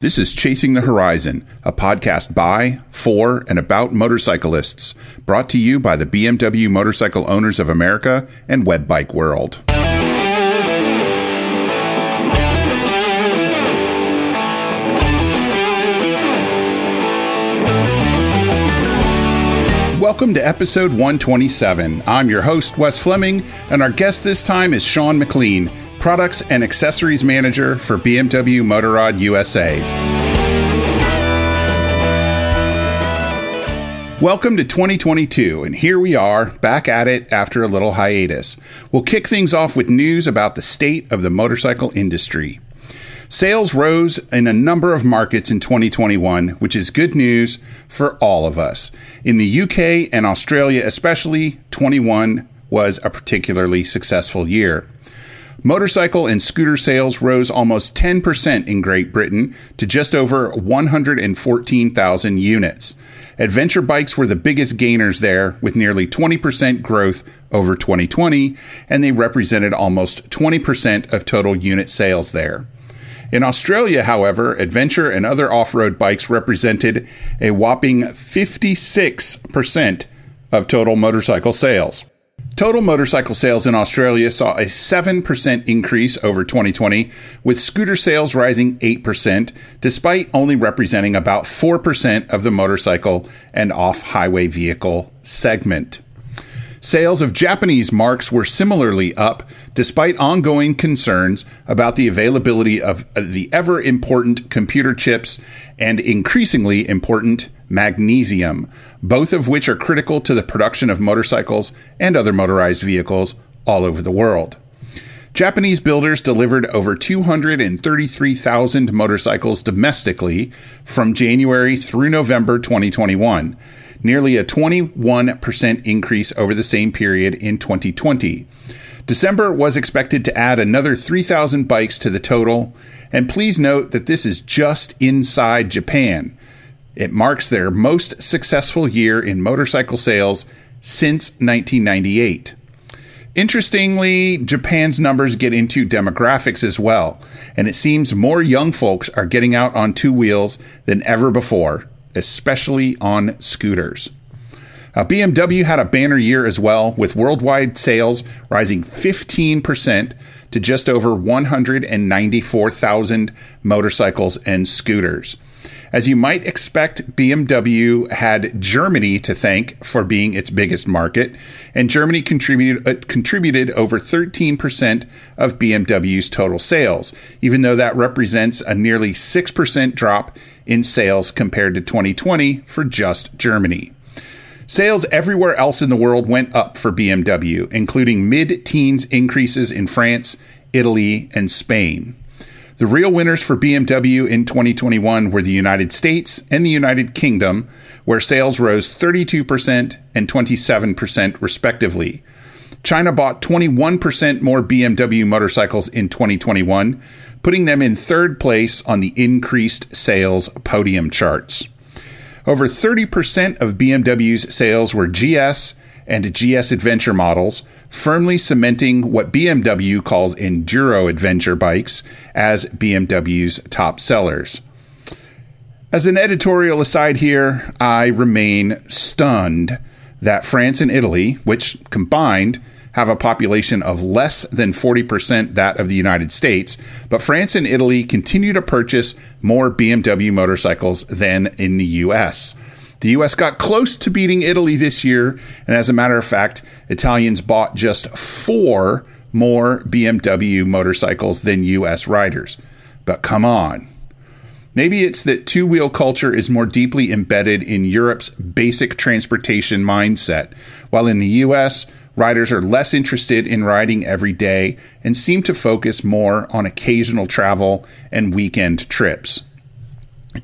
This is Chasing the Horizon, a podcast by, for, and about motorcyclists, brought to you by the BMW Motorcycle Owners of America and webBikeWorld. Welcome to episode 127. I'm your host, Wes Fleming, and our guest this time is Shawn McLean, Products and Accessories Manager for BMW Motorrad USA. Welcome to 2022, and here we are, back at it after a little hiatus. We'll kick things off with news about the state of the motorcycle industry. Sales rose in a number of markets in 2021, which is good news for all of us. In the UK and Australia, especially, 21 was a particularly successful year. Motorcycle and scooter sales rose almost 10% in Great Britain to just over 114,000 units. Adventure bikes were the biggest gainers there, with nearly 20% growth over 2020, and they represented almost 20% of total unit sales there. In Australia, however, adventure and other off road bikes represented a whopping 56% of total motorcycle sales. Total motorcycle sales in Australia saw a 7% increase over 2020, with scooter sales rising 8%, despite only representing about 4% of the motorcycle and off highway vehicle segment. Sales of Japanese marques were similarly up, despite ongoing concerns about the availability of uh, the ever important computer chips and increasingly important magnesium, both of which are critical to the production of motorcycles and other motorized vehicles all over the world. Japanese builders delivered over 233,000 motorcycles domestically from January through November 2021 nearly a 21% increase over the same period in 2020. December was expected to add another 3,000 bikes to the total, and please note that this is just inside Japan. It marks their most successful year in motorcycle sales since 1998. Interestingly, Japan's numbers get into demographics as well, and it seems more young folks are getting out on two wheels than ever before especially on scooters. Uh, BMW had a banner year as well, with worldwide sales rising 15% to just over 194,000 motorcycles and scooters. As you might expect, BMW had Germany to thank for being its biggest market, and Germany contributed uh, contributed over 13% of BMW's total sales, even though that represents a nearly 6% drop in sales compared to 2020 for just Germany. Sales everywhere else in the world went up for BMW, including mid teens increases in France, Italy, and Spain. The real winners for BMW in 2021 were the United States and the United Kingdom, where sales rose 32% and 27% respectively. China bought 21% more BMW motorcycles in 2021, putting them in third place on the increased sales podium charts. Over 30% of BMW's sales were GS and GS Adventure models, firmly cementing what BMW calls enduro adventure bikes as BMW's top sellers. As an editorial aside here, I remain stunned that France and Italy, which combined have a population of less than 40% that of the United States, but France and Italy continue to purchase more BMW motorcycles than in the US. The US got close to beating Italy this year, and as a matter of fact, Italians bought just four more BMW motorcycles than US riders. But come on. Maybe it's that two wheel culture is more deeply embedded in Europe's basic transportation mindset, while in the US, riders are less interested in riding every day and seem to focus more on occasional travel and weekend trips.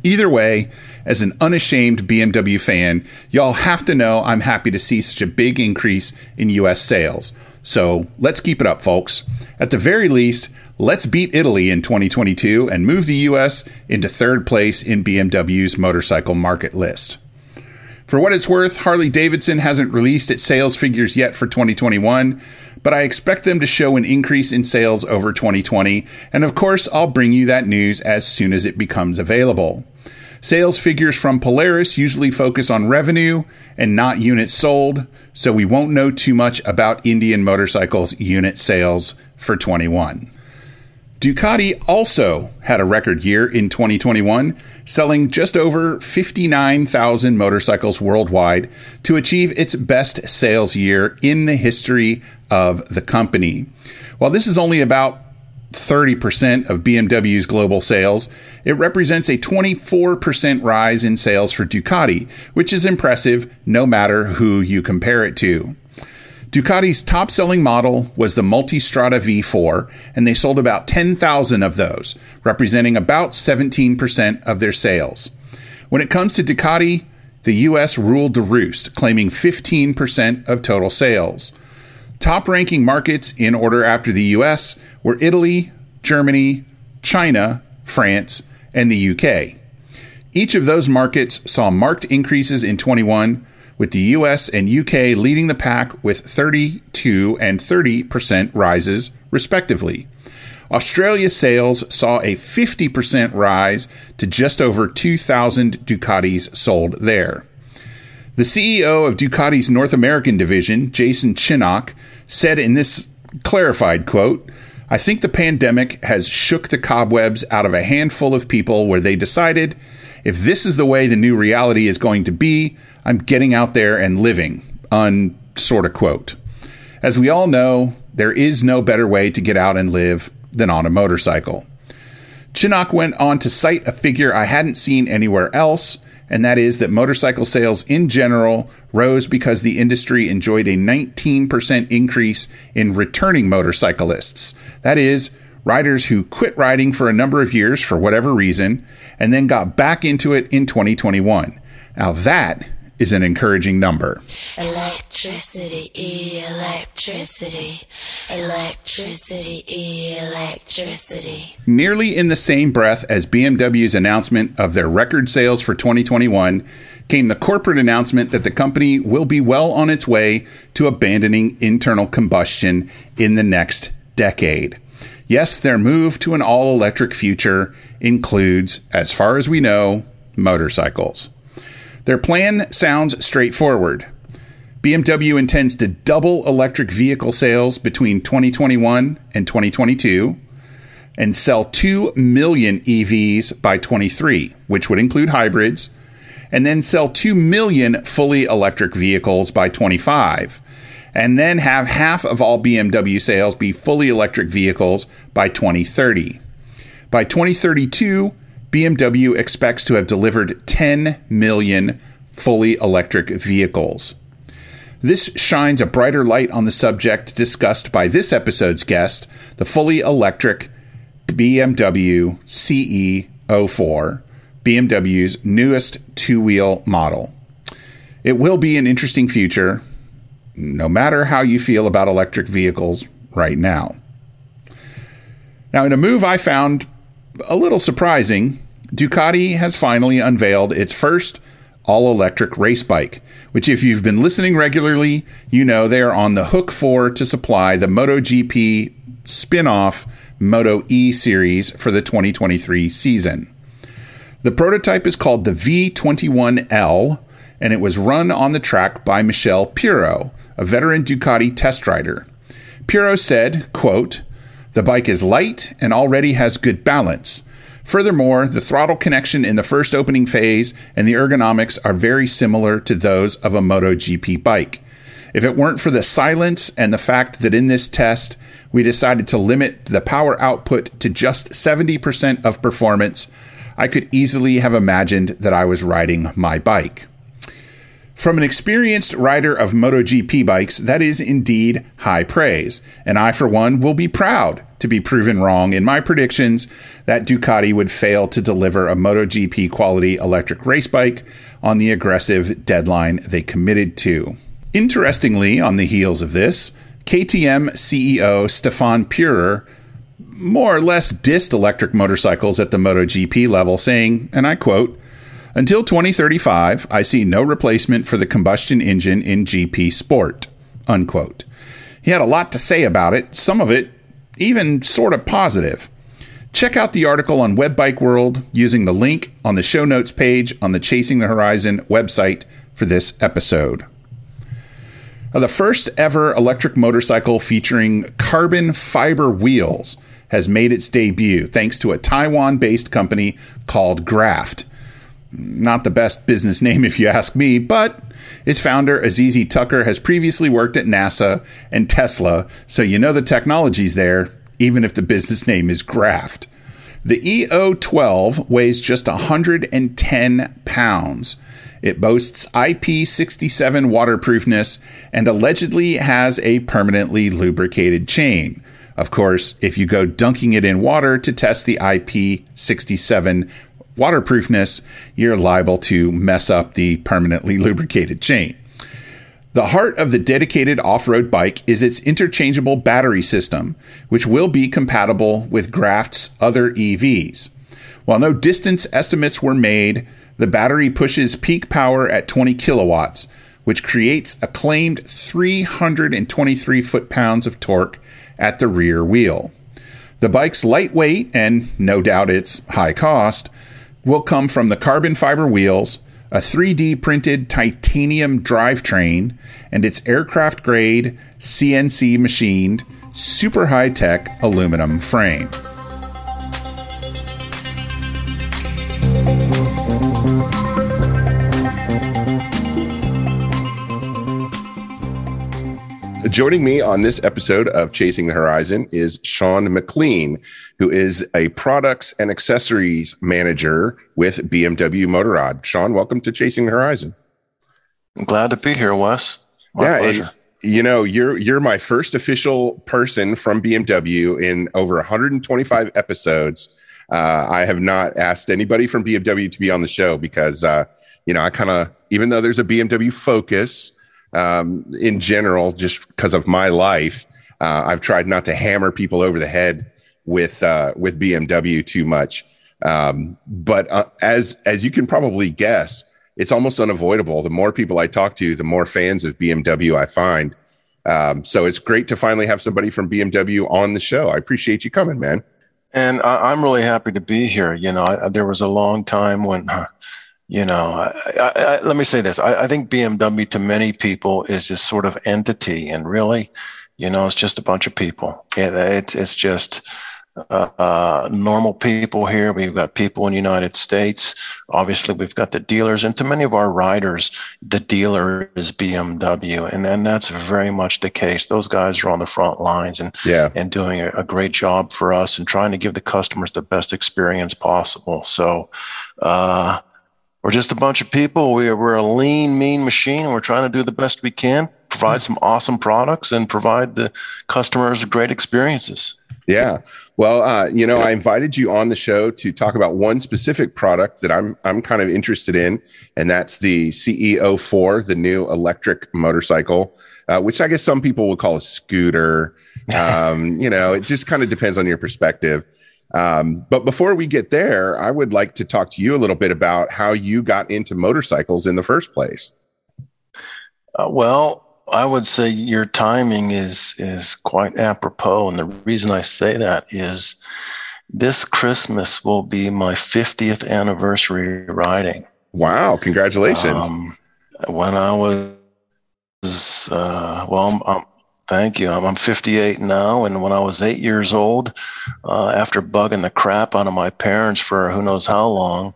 Either way, as an unashamed BMW fan, y'all have to know I'm happy to see such a big increase in US sales. So let's keep it up, folks. At the very least, let's beat Italy in 2022 and move the US into third place in BMW's motorcycle market list. For what it's worth, Harley Davidson hasn't released its sales figures yet for 2021, but I expect them to show an increase in sales over 2020. And of course, I'll bring you that news as soon as it becomes available. Sales figures from Polaris usually focus on revenue and not units sold, so we won't know too much about Indian Motorcycles unit sales for 21. Ducati also had a record year in 2021, selling just over 59,000 motorcycles worldwide to achieve its best sales year in the history of the company. While this is only about 30% of BMW's global sales, it represents a 24% rise in sales for Ducati, which is impressive no matter who you compare it to. Ducati's top selling model was the Multistrada V4, and they sold about 10,000 of those, representing about 17% of their sales. When it comes to Ducati, the US ruled the roost, claiming 15% of total sales. Top ranking markets in order after the US were Italy, Germany, China, France, and the UK. Each of those markets saw marked increases in 21, with the US and UK leading the pack with 32 and 30% rises, respectively. Australia's sales saw a 50% rise to just over 2,000 Ducatis sold there. The CEO of Ducati's North American division, Jason Chinnock, said in this clarified quote, I think the pandemic has shook the cobwebs out of a handful of people where they decided if this is the way the new reality is going to be, I'm getting out there and living. Un sort of quote. As we all know, there is no better way to get out and live than on a motorcycle. Chinnock went on to cite a figure I hadn't seen anywhere else and that is that motorcycle sales in general rose because the industry enjoyed a 19% increase in returning motorcyclists. That is, riders who quit riding for a number of years for whatever reason and then got back into it in 2021. Now, that is an encouraging number. Electricity, electricity, electricity, electricity. Nearly in the same breath as BMW's announcement of their record sales for 2021 came the corporate announcement that the company will be well on its way to abandoning internal combustion in the next decade. Yes, their move to an all electric future includes, as far as we know, motorcycles. Their plan sounds straightforward. BMW intends to double electric vehicle sales between 2021 and 2022 and sell 2 million EVs by 23, which would include hybrids, and then sell 2 million fully electric vehicles by 25, and then have half of all BMW sales be fully electric vehicles by 2030. By 2032, BMW expects to have delivered 10 million fully electric vehicles. This shines a brighter light on the subject discussed by this episode's guest, the fully electric BMW CE04, BMW's newest two wheel model. It will be an interesting future, no matter how you feel about electric vehicles right now. Now, in a move I found a little surprising, Ducati has finally unveiled its first all electric race bike, which, if you've been listening regularly, you know they are on the hook for to supply the MotoGP spin off Moto E series for the 2023 season. The prototype is called the V21L, and it was run on the track by Michele Pirro, a veteran Ducati test rider. Pirro said, quote, The bike is light and already has good balance. Furthermore, the throttle connection in the first opening phase and the ergonomics are very similar to those of a MotoGP bike. If it weren't for the silence and the fact that in this test we decided to limit the power output to just 70% of performance, I could easily have imagined that I was riding my bike. From an experienced rider of MotoGP bikes, that is indeed high praise, and I, for one, will be proud to be proven wrong in my predictions that Ducati would fail to deliver a MotoGP quality electric race bike on the aggressive deadline they committed to. Interestingly, on the heels of this, KTM CEO Stefan Pierer more or less dissed electric motorcycles at the MotoGP level, saying, and I quote, Until 2035, I see no replacement for the combustion engine in GP Sport. Unquote. He had a lot to say about it, some of it even sort of positive. Check out the article on webBikeWorld using the link on the show notes page on the Chasing the Horizon website for this episode. The first ever electric motorcycle featuring carbon fiber wheels has made its debut thanks to a Taiwan based company called Graft. Not the best business name, if you ask me, but its founder, Azizi Tucker, has previously worked at NASA and Tesla, so you know the technology's there, even if the business name is Graft. The EO12 weighs just 110 pounds. It boasts IP67 waterproofness and allegedly has a permanently lubricated chain. Of course, if you go dunking it in water to test the IP67 waterproofness, you're liable to mess up the permanently lubricated chain. The heart of the dedicated off road bike is its interchangeable battery system, which will be compatible with Graft's other EVs. While no distance estimates were made, the battery pushes peak power at 20 kilowatts, which creates a claimed 323 foot pounds of torque at the rear wheel. The bike's lightweight and no doubt its high cost will come from the carbon fiber wheels, a 3D printed titanium drivetrain, and its aircraft grade, CNC machined, super high tech aluminum frame. Joining me on this episode of Chasing the Horizon is Shawn McLean, who is a products and accessories manager with BMW Motorrad. Shawn, welcome to Chasing the Horizon. I'm glad to be here, Wes. My yeah, pleasure. And, you know, you're you're my first official person from BMW in over 125 episodes. Uh, I have not asked anybody from BMW to be on the show because, uh, you know, I kind of, even though there's a BMW focus, um, in general, just because of my life, uh, I've tried not to hammer people over the head with uh, with BMW too much. Um, but uh, as as you can probably guess, it's almost unavoidable. The more people I talk to, the more fans of BMW I find. Um, so it's great to finally have somebody from BMW on the show. I appreciate you coming, man. And I, am really happy to be here. You know, I, there was a long time when you know, I, I, let me say this. I, think BMW to many people is this sort of entity, and really, you know, it's just a bunch of people. it's it's just uh, uh, normal people here. We've got people in the United States. Obviously, we've got the dealers, and to many of our riders, the dealer is BMW, and then that's very much the case. Those guys are on the front lines and yeah. and doing a, a great job for us and trying to give the customers the best experience possible. So. Uh, we're just a bunch of people. We're, we're a lean, mean machine. We're trying to do the best we can, provide some awesome products, and provide the customers great experiences. Yeah. Well, uh, you know, I invited you on the show to talk about one specific product that I'm I'm kind of interested in, and that's the CE04, the new electric motorcycle, uh, which I guess some people would call a scooter. Um, you know, it just kind of depends on your perspective. Um, but before we get there, I would like to talk to you a little bit about how you got into motorcycles in the first place. Uh, well, I would say your timing is is quite apropos, and the reason I say that is this Christmas will be my 50th anniversary riding. Wow! Congratulations. Um, when I was uh, well, I'm, I'm, Thank you. I'm, 58 now, and when I was eight years old, uh, after bugging the crap out of my parents for who knows how long,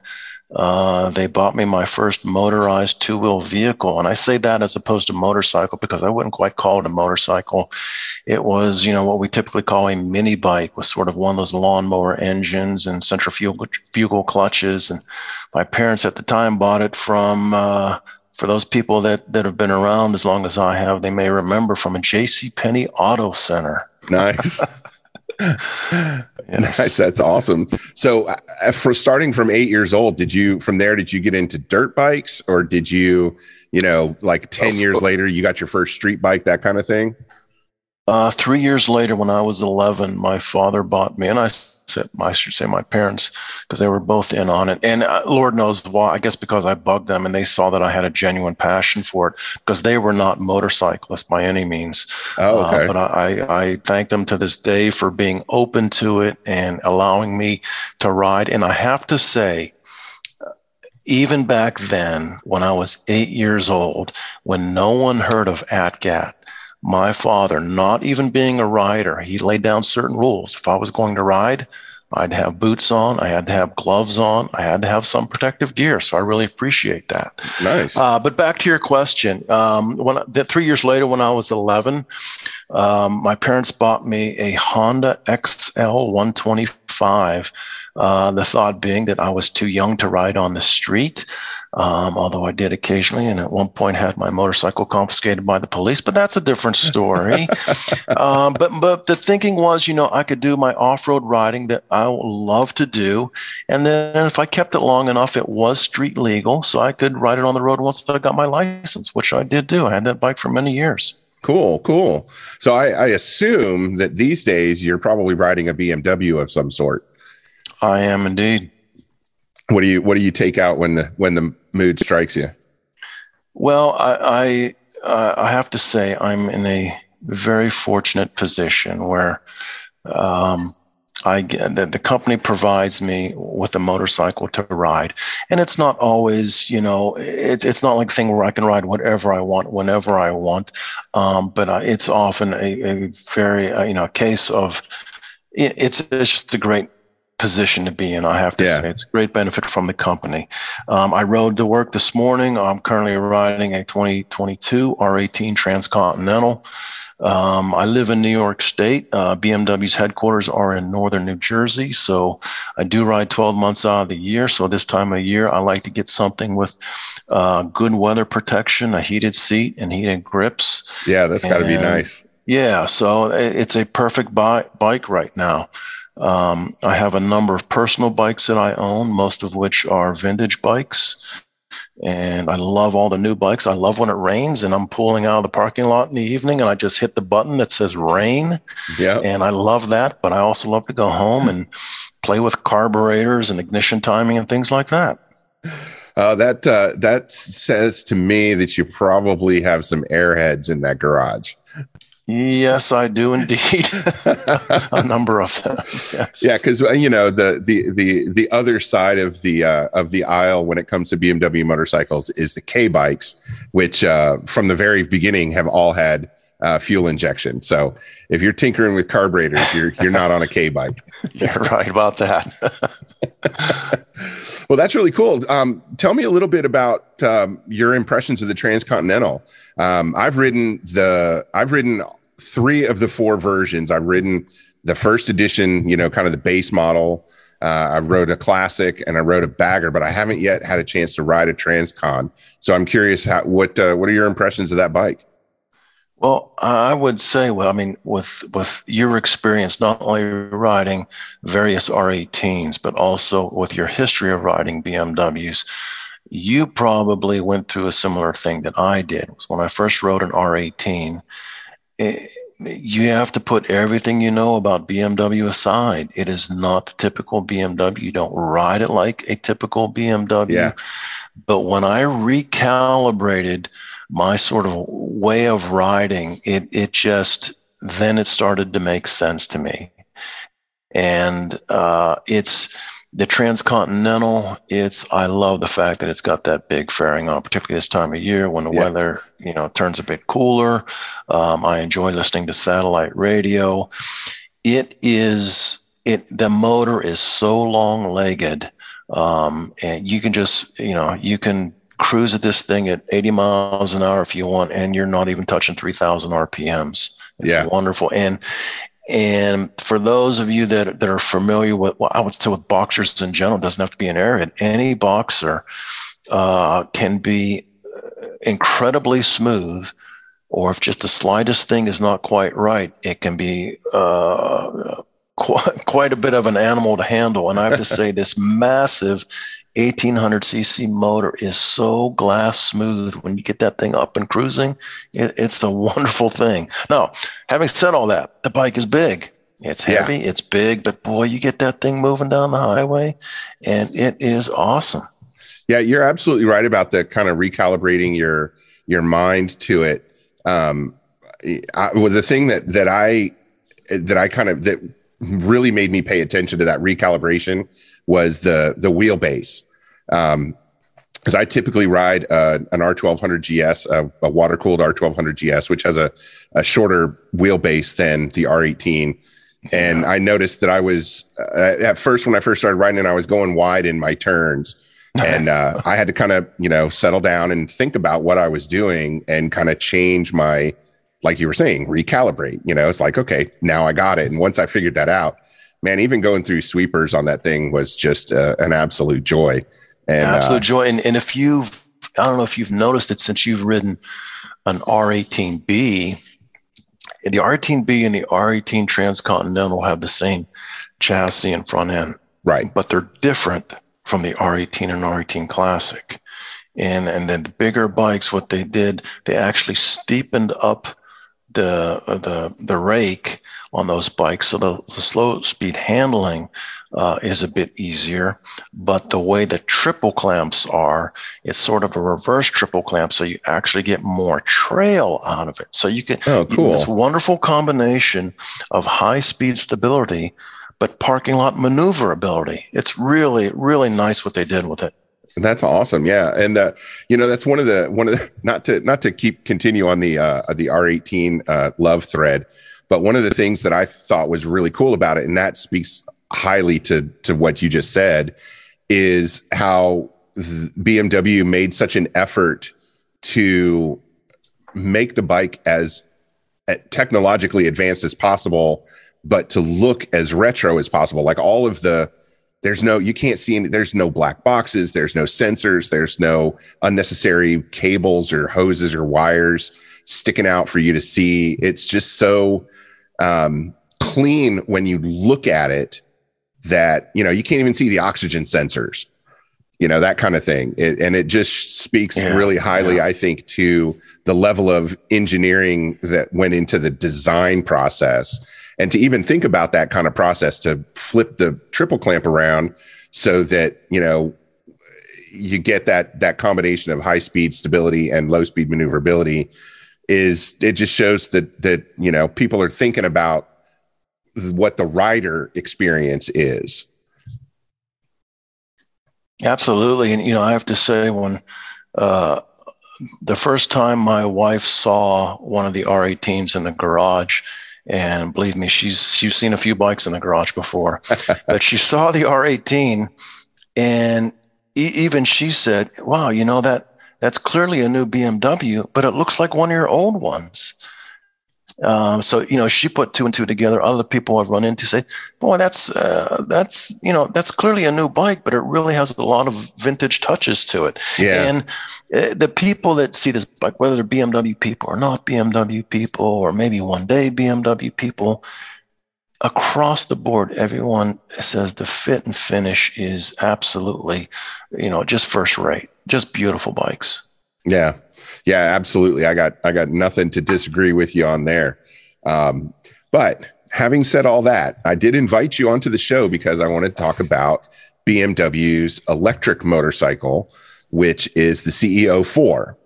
uh, they bought me my first motorized two wheel vehicle. And I say that as opposed to motorcycle because I wouldn't quite call it a motorcycle. It was, you know, what we typically call a mini bike with sort of one of those lawnmower engines and centrifugal clutches. And my parents at the time bought it from, uh, for those people that, that have been around as long as I have, they may remember from a J.C. Penney Auto Center. Nice. yes. Nice. That's awesome. So, uh, for starting from eight years old, did you from there did you get into dirt bikes, or did you, you know, like ten oh, years later, you got your first street bike, that kind of thing? Uh, three years later, when I was eleven, my father bought me, and I I should say my parents, because they were both in on it. And uh, Lord knows why. I guess because I bugged them and they saw that I had a genuine passion for it because they were not motorcyclists by any means. Oh, uh, okay. Uh, but I, I thank them to this day for being open to it and allowing me to ride. And I have to say, even back then, when I was eight years old, when no one heard of ATGAT, my father, not even being a rider, he laid down certain rules. If I was going to ride, I'd have boots on. I had to have gloves on. I had to have some protective gear. So I really appreciate that. Nice. Uh, but back to your question. Um, when the, three years later, when I was 11, um, my parents bought me a Honda XL 125. Uh, the thought being that I was too young to ride on the street um, although I did occasionally, and at one point had my motorcycle confiscated by the police. But that's a different story. um, but but the thinking was, you know, I could do my off-road riding that I love to do, and then if I kept it long enough, it was street legal, so I could ride it on the road once I got my license, which I did do. I had that bike for many years. Cool, cool. So I, I assume that these days you're probably riding a BMW of some sort. I am indeed. What do you What do you take out when the when the mood strikes you? Well, I I, uh, I have to say I'm in a very fortunate position where um, I get the, the company provides me with a motorcycle to ride, and it's not always you know it's it's not like a thing where I can ride whatever I want whenever I want, um, but uh, it's often a, a very uh, you know a case of it, it's, it's just a great position to be in. I have to yeah. say it's a great benefit from the company. Um, I rode to work this morning. I'm currently riding a 2022 R18 Transcontinental. Um, I live in New York State. Uh, BMW's headquarters are in northern New Jersey, so I do ride 12 months out of the year. So this time of year, I like to get something with uh, good weather protection, a heated seat, and heated grips. Yeah, that's got to be nice. Yeah, so it's a perfect bi- bike right now. Um, I have a number of personal bikes that I own, most of which are vintage bikes. And I love all the new bikes. I love when it rains and I'm pulling out of the parking lot in the evening and I just hit the button that says rain. Yeah. And I love that. But I also love to go home and play with carburetors and ignition timing and things like that. Uh, that uh, that says to me that you probably have some airheads in that garage. Yes, I do indeed. a number of them. Yes. Yeah, because uh, you know the the the the other side of the uh, of the aisle when it comes to BMW motorcycles is the K bikes, which uh, from the very beginning have all had uh, fuel injection. So if you're tinkering with carburetors, you're you're not on a K bike. you're right about that. well, that's really cool. Um, tell me a little bit about um, your impressions of the Transcontinental. Um, I've ridden the I've ridden three of the four versions. I've ridden the first edition, you know, kind of the base model. Uh, I rode a classic and I rode a bagger, but I haven't yet had a chance to ride a Transcon. So I'm curious, how, what uh, what are your impressions of that bike? Well, I would say, well, I mean, with with your experience, not only riding various R18s, but also with your history of riding BMWs, you probably went through a similar thing that I did. When I first rode an R18, it, you have to put everything you know about BMW aside. It is not the typical BMW. You don't ride it like a typical BMW. Yeah. But when I recalibrated my sort of way of riding, it it just then it started to make sense to me, and uh, it's the transcontinental. It's I love the fact that it's got that big fairing on, particularly this time of year when the yeah. weather you know turns a bit cooler. Um, I enjoy listening to satellite radio. It is it the motor is so long legged um, and you can just you know you can cruise at this thing at 80 miles an hour if you want, and you're not even touching 3,000 RPMs. It's yeah. wonderful. And and for those of you that, that are familiar with, well, I would say with boxers in general, doesn't have to be an airhead. Any boxer uh, can be incredibly smooth, or if just the slightest thing is not quite right, it can be uh, quite, quite a bit of an animal to handle. And I have to say, this massive 1800 cc motor is so glass smooth when you get that thing up and cruising it, it's a wonderful thing now having said all that the bike is big It's heavy, yeah. it's big, but boy, you get that thing moving down the highway and it is awesome. Yeah, you're absolutely right about the kind of recalibrating your your mind to it. Um, I, well, the thing that that I that I kind of that really made me pay attention to that recalibration was the the wheelbase. Um, because I typically ride uh, an R1200 GS, a, a water cooled R1200 GS, which has a, a shorter wheelbase than the R18. And I noticed that I was uh, at first when I first started riding, I was going wide in my turns, and uh, I had to kind of you know settle down and think about what I was doing and kind of change my, like you were saying, recalibrate. You know, it's like okay, now I got it. And once I figured that out, man, even going through sweepers on that thing was just uh, an absolute joy. And, Absolute uh, joy. And, and if you've, I don't know if you've noticed it since you've ridden an R18B, the R18B and the R18 Transcontinental have the same chassis and front end. Right. But they're different from the R18 and R18 Classic. And, and then the bigger bikes, what they did, they actually steepened up the, the, the rake on those bikes. So the, the slow speed handling uh, is a bit easier. But the way the triple clamps are, it's sort of a reverse triple clamp. So you actually get more trail out of it. So you can, oh, cool. this wonderful combination of high speed stability, but parking lot maneuverability. It's really, really nice what they did with it. That's awesome. Yeah. And, uh, you know, that's one of the, one of the, not to, not to keep continue on the, uh, the R18, uh, love thread, but one of the things that I thought was really cool about it, and that speaks highly to to what you just said, is how BMW made such an effort to make the bike as uh, technologically advanced as possible, but to look as retro as possible. Like all of the there's no you can't see any there's no black boxes there's no sensors there's no unnecessary cables or hoses or wires sticking out for you to see it's just so um, clean when you look at it that you know you can't even see the oxygen sensors you know that kind of thing it, and it just speaks yeah, really highly yeah. i think to the level of engineering that went into the design process and to even think about that kind of process to flip the triple clamp around so that you know you get that that combination of high speed stability and low speed maneuverability is it just shows that that you know people are thinking about what the rider experience is absolutely and you know i have to say when uh, the first time my wife saw one of the r18s in the garage and believe me she's she's seen a few bikes in the garage before but she saw the r18 and e- even she said wow you know that that's clearly a new BMW, but it looks like one of your old ones. Um, so you know, she put two and two together. Other people I've run into say, "Boy, that's uh, that's you know that's clearly a new bike, but it really has a lot of vintage touches to it." Yeah. And uh, the people that see this bike, whether they're BMW people or not BMW people, or maybe one day BMW people, across the board, everyone says the fit and finish is absolutely, you know, just first rate, just beautiful bikes. Yeah, yeah, absolutely. I got I got nothing to disagree with you on there. Um, but having said all that, I did invite you onto the show because I want to talk about BMW's electric motorcycle, which is the CE04.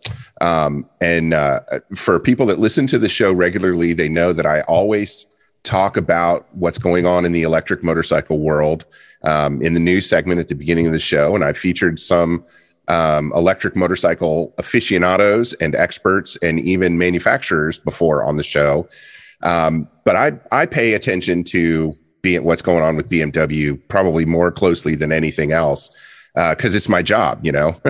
Um, and uh, for people that listen to the show regularly, they know that I always talk about what's going on in the electric motorcycle world um, in the news segment at the beginning of the show. And I featured some um, electric motorcycle aficionados and experts and even manufacturers before on the show. Um, but I, I pay attention to be what's going on with BMW probably more closely than anything else because uh, it's my job, you know.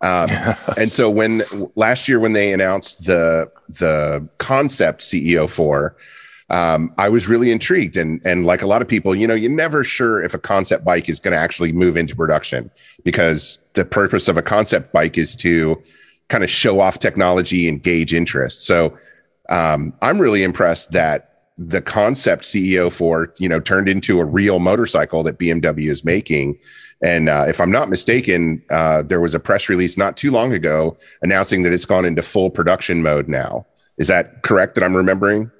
um, and so when last year when they announced the the concept CE04, um, I was really intrigued. And, and like a lot of people, you know, you're never sure if a concept bike is going to actually move into production because the purpose of a concept bike is to kind of show off technology and gauge interest. So um, I'm really impressed that the concept CE04, you know, turned into a real motorcycle that BMW is making. And uh, if I'm not mistaken, uh, there was a press release not too long ago announcing that it's gone into full production mode now. Is that correct that I'm remembering?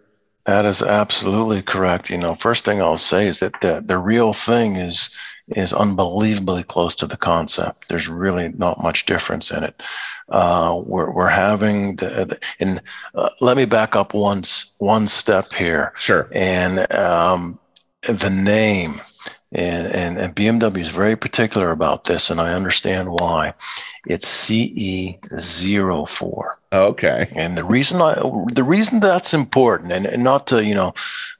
That is absolutely correct. You know, first thing I'll say is that the, the real thing is is unbelievably close to the concept. There's really not much difference in it. Uh, we're, we're having the, the and uh, let me back up once one step here. Sure. And um, the name and, and, and BMW is very particular about this, and I understand why. It's CE04. Okay. And the reason I, the reason that's important, and, and not to you know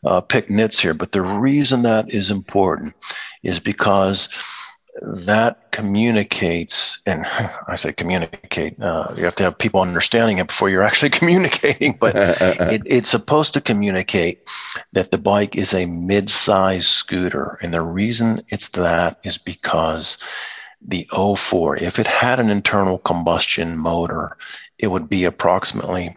uh, pick nits here, but the reason that is important is because that communicates, and I say communicate. Uh, you have to have people understanding it before you're actually communicating. But it, it's supposed to communicate that the bike is a mid-size scooter, and the reason it's that is because the O4, if it had an internal combustion motor, it would be approximately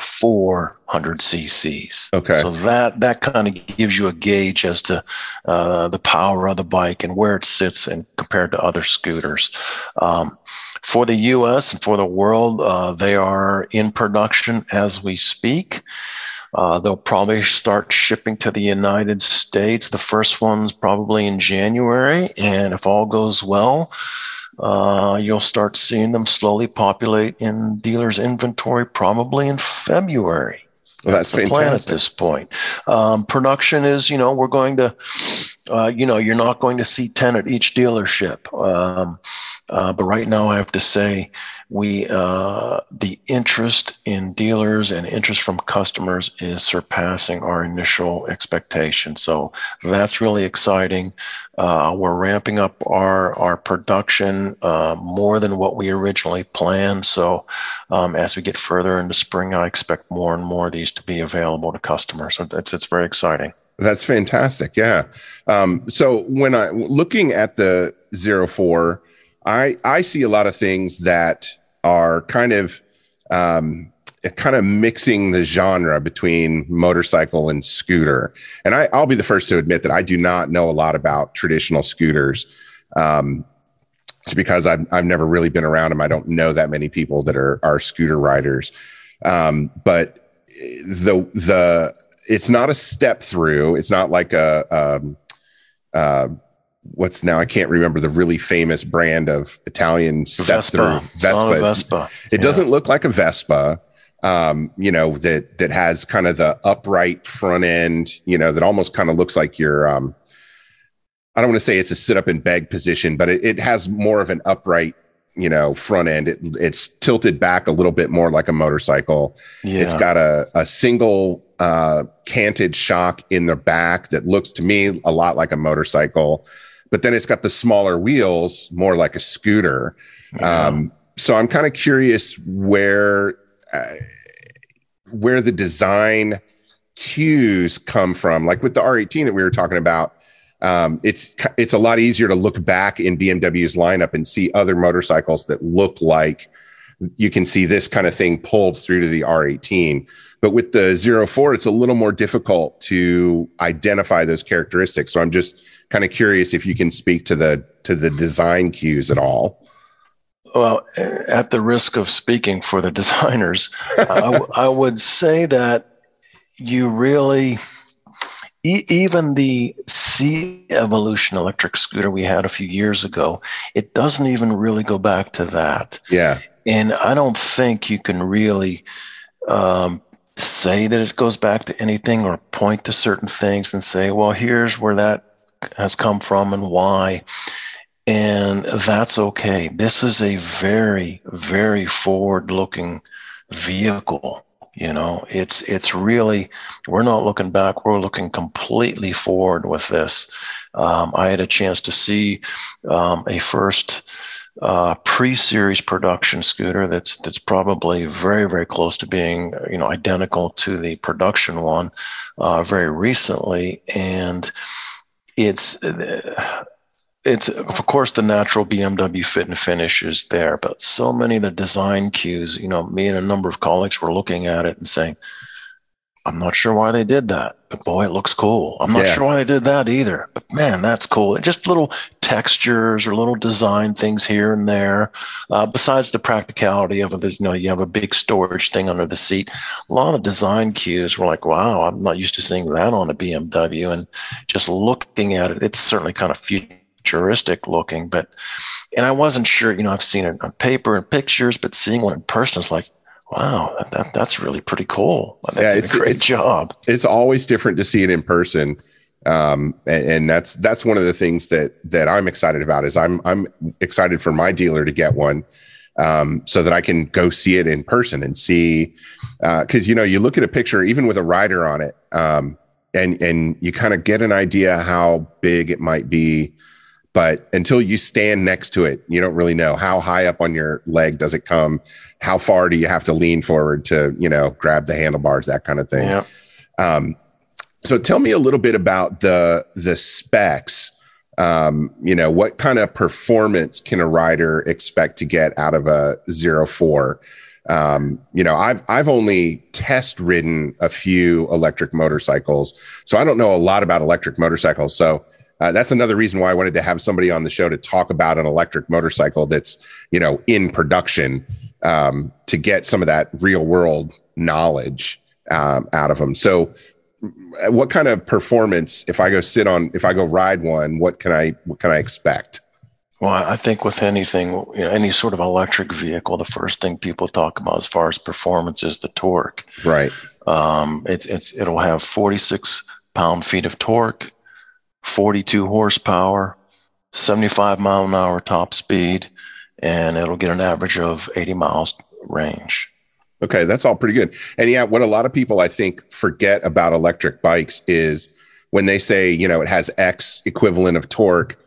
400 cc's. Okay. So that that kind of gives you a gauge as to uh, the power of the bike and where it sits and compared to other scooters. Um, for the U.S. and for the world, uh, they are in production as we speak. Uh, they'll probably start shipping to the United States. The first one's probably in January, and if all goes well, uh, you'll start seeing them slowly populate in dealers' inventory probably in February. Well, that's, the fantastic. plan at this point. Um, production is, you know, we're going to, uh, you know, you're not going to see 10 at each dealership. Um, uh, but right now, I have to say, we uh, the interest in dealers and interest from customers is surpassing our initial expectations. So that's really exciting. Uh, we're ramping up our our production uh, more than what we originally planned. So um, as we get further into spring, I expect more and more of these to be available to customers. So it's it's very exciting. That's fantastic. Yeah. Um, so when I looking at the zero four, I I see a lot of things that are kind of um, kind of mixing the genre between motorcycle and scooter. And I, will be the first to admit that I do not know a lot about traditional scooters. Um, it's because I've, I've never really been around them. I don't know that many people that are, are scooter riders. Um, but the, the, it's not a step through. It's not like a, um, uh, what's now I can't remember the really famous brand of Italian step Vespa. through It's not a Vespa. It Yeah. doesn't look like a Vespa. Um, you know, that that has kind of the upright front end, you know, that almost kind of looks like your um I don't want to say it's a sit up and beg position, but it, it has more of an upright, you know, front end. It, it's tilted back a little bit more like a motorcycle. Yeah. It's got a, a single uh, canted shock in the back that looks to me a lot like a motorcycle, but then it's got the smaller wheels, more like a scooter. Yeah. Um, so I'm kind of curious where uh, where the design cues come from. Like with the R18 that we were talking about, um, it's it's a lot easier to look back in BMW's lineup and see other motorcycles that look like you can see this kind of thing pulled through to the R18. But with the 04, it's a little more difficult to identify those characteristics. So I'm just kind of curious if you can speak to the to the design cues at all. Well, at the risk of speaking for the designers, I, I would say that you really, e- even the C Evolution electric scooter we had a few years ago, it doesn't even really go back to that. Yeah. And I don't think you can really um, say that it goes back to anything or point to certain things and say, well, here's where that has come from and why. And that's okay. This is a very, very forward looking vehicle. You know, it's it's really we're not looking back. We're looking completely forward with this. Um, I had a chance to see um, a first uh, pre-series production scooter that's that's probably very very close to being you know identical to the production one uh, very recently, and it's it's of course the natural BMW fit and finish is there, but so many of the design cues, you know, me and a number of colleagues were looking at it and saying, I'm not sure why they did that, but boy, it looks cool. I'm not Yeah. sure why they did that either, but man, that's cool. Just little textures or little design things here and there. Uh, besides the practicality of it, you know, you have a big storage thing under the seat. A lot of design cues were like, wow, I'm not used to seeing that on a BMW. And just looking at it, it's certainly kind of futuristic looking, but, and I wasn't sure, you know, I've seen it on paper and pictures, but seeing one in person is like, wow, that, that, that's really pretty cool. They Yeah, it's- a great it's- job. it's always different to see it in person um and, and that's that's one of the things that that i'm excited about is i'm i'm excited for my dealer to get one um so that i can go see it in person and see uh because you know you look at a picture even with a rider on it um and and you kind of get an idea how big it might be but until you stand next to it you don't really know how high up on your leg does it come how far do you have to lean forward to you know grab the handlebars that kind of thing Yeah. um, so tell me a little bit about the the specs. Um, you know, what kind of performance can a rider expect to get out of a zero four? Um, you know, I've I've only test ridden a few electric motorcycles, so I don't know a lot about electric motorcycles. So uh, that's another reason why I wanted to have somebody on the show to talk about an electric motorcycle that's you know in production um, to get some of that real world knowledge um, out of them. So what kind of performance if i go sit on if i go ride one what can i what can i expect Well, I think with anything, you know, any sort of electric vehicle, the first thing people talk about as far as performance is the torque. right Um, it's it's it'll have 46 pound feet of torque, 42 horsepower, 75 mile an hour top speed, and it'll get an average of 80 miles range. okay that's all pretty good and yeah what a lot of people i think forget about electric bikes is when they say you know it has x equivalent of torque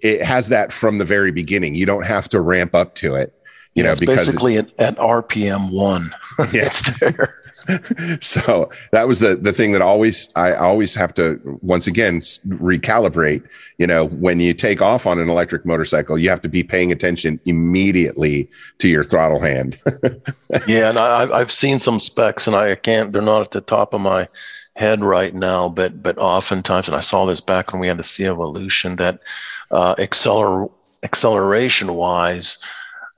it has that from the very beginning you don't have to ramp up to it you know it's because basically it's- at, at RPM one. Yeah. it's there. so that was the the thing that always I always have to once again recalibrate. You know, when you take off on an electric motorcycle, you have to be paying attention immediately to your throttle hand. yeah, and I, I've- seen some specs, and I can't. They're not at the top of my head right now, but but oftentimes, and I saw this back when we had the C Evolution, that uh, acceler acceleration wise,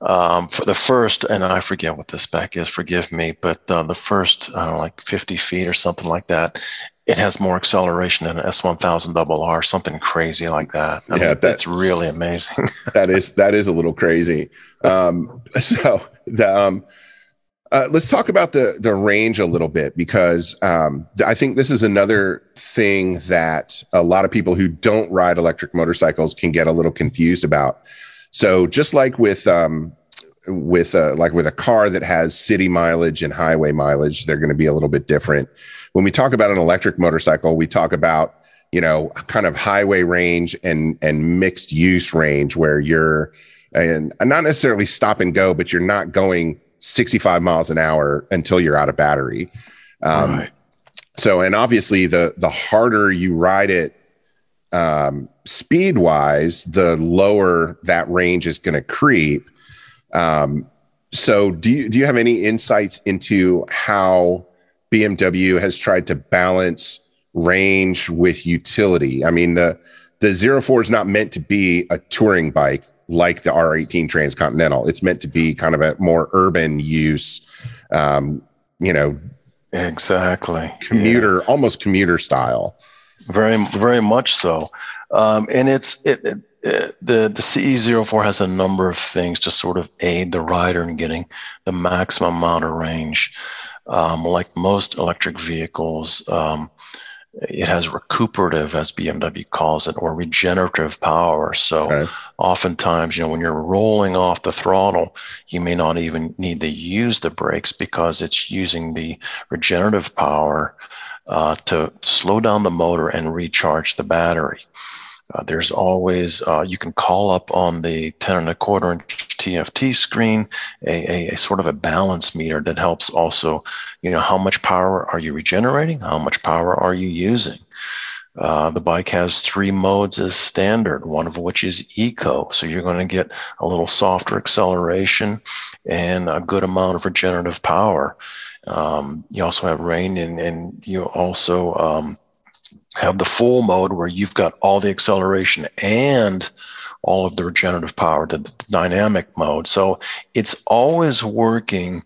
um, for the first, and I forget what the spec is. Forgive me, but uh, the first, I don't know, like 50 feet or something like that. It has more acceleration than an S1000 double R, something crazy like that. I Yeah, mean, that- that's really amazing. that is that is a little crazy. Um, so the um, uh, let's talk about the the range a little bit because um, I think this is another thing that a lot of people who don't ride electric motorcycles can get a little confused about. So just like with um, with uh, like with a car that has city mileage and highway mileage, they're going to be a little bit different. When we talk about an electric motorcycle, we talk about you know kind of highway range and and mixed use range where you're and not necessarily stop and go, but you're not going 65 miles an hour until you're out of battery. Um, right. so and obviously the the harder you ride it um speed wise the lower that range is going to creep um so do you do you have any insights into how BMW has tried to balance range with utility i mean the the 04 is not meant to be a touring bike like the R18 Transcontinental it's meant to be kind of a more urban use um you know Exactly. Yeah. commuter almost commuter style Very, very much so. Um, and it's it, it, it the the CE04 has a number of things to sort of aid the rider in getting the maximum amount of range. Um, like most electric vehicles, um, it has recuperative, as BMW calls it, or regenerative power. So Okay. oftentimes, you know, when you're rolling off the throttle, you may not even need to use the brakes because it's using the regenerative power uh, to slow down the motor and recharge the battery. Uh, there's always, uh, you can call up on the 10 and a quarter inch TFT screen a, a, a sort of a balance meter that helps also, you know, how much power are you regenerating? How much power are you using? Uh, the bike has three modes as standard, one of which is eco. So you're going to get a little softer acceleration and a good amount of regenerative power. Um, you also have rain and, and you also um, have the full mode where you've got all the acceleration and all of the regenerative power, the, the dynamic mode. So it's always working